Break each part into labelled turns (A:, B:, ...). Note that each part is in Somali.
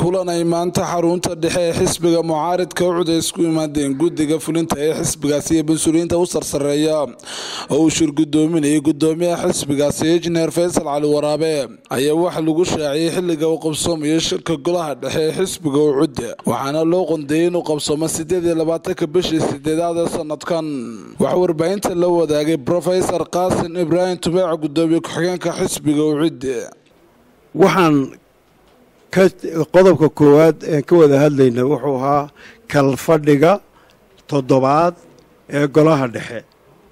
A: kulan ay maanta xarunta dhexe ee xisbiga mucaaridka ucud ay isku yimaadeen guddiga fulinta ee xisbigaasi iyo mas'uuliyiinta u sarsareeya. Oo uu shir gudoominayay gudoomiyaha xisbigaasi injineer faysal cali waraabe ayaa waxa lagu shaaciyey xilliga uu qabsoomayo shirka golaha dhexe ee xisbiga ucud waxaana loo qondeeyey inuu qabsoomo sideed iyo labaatanka bishii sideedaad ee sanadkan. Waxaa warbaahinta la wadaagay brofesor qaasin ibraahim tubeec gudoomiye ku-xigeenka xisbiga ucud
B: waxaan qodobka koowaad een ka wada hadlayna wuxuu ahaa kalfadhiga toddobaad ee golaha dhexe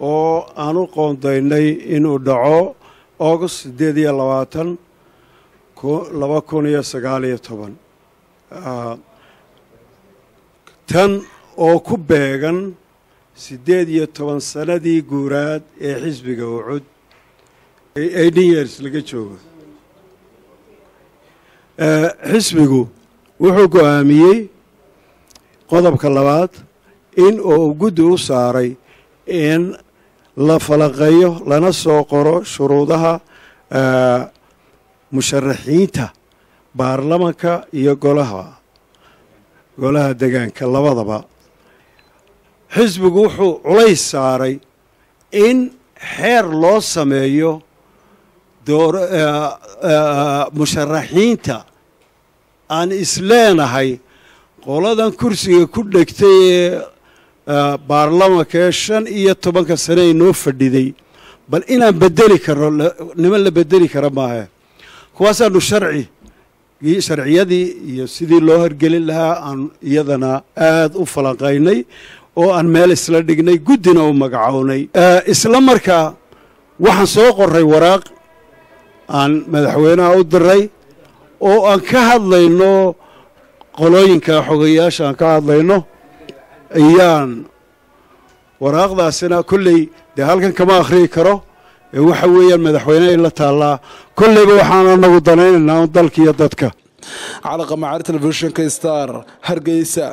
B: oo aan u qoondaynay inuu dhaco august siddeed iyo labaatan laba kun iyo sagaal iyo toban. Tan oo ku beegan siddeed iyo toban sannadii guuraad ee xisbiga ucud eighteen years laga joogo xisbigu wuxuu go'aamiyey qodobka labaad in uu guddi u saaray in la falaqeeyo lana soo qoro shuruudaha musharaxiinta baarlamanka iyo golaha golaha degaanka labadaba. Xisbigu wuxuu culays saaray in xeer loo sameeyo musharaxiinta aan isleenahay qoladan kursiga ku dhegtay ee baarlamanka ee shan iyo tobanka sane ay noo fadhiday. Bal inaan bedeli karno niman la bedeli kara maahe. Kuwaasaanu sharci sharciyadii iyo sidii loo horgelin lahaa aan iyadana aada u falanqaynay oo aan meel isla dhignay guddina u magacownay. Isla markaa waxaan soo qoray waraaq aan madaxweynaha u diray oo aan ka hadlayno qolooyinka xogayaasha aan ka hadlayno ayaan waraaqdaasina kolley dee halkan kama akhriyi karo. Ee waxa weeyaan madaxweyneha la taallaa. Kolleyba waxaan anagu danaynaynaa dalka iyo dadka.
A: Calaqa macaari telefishinka star hargeysa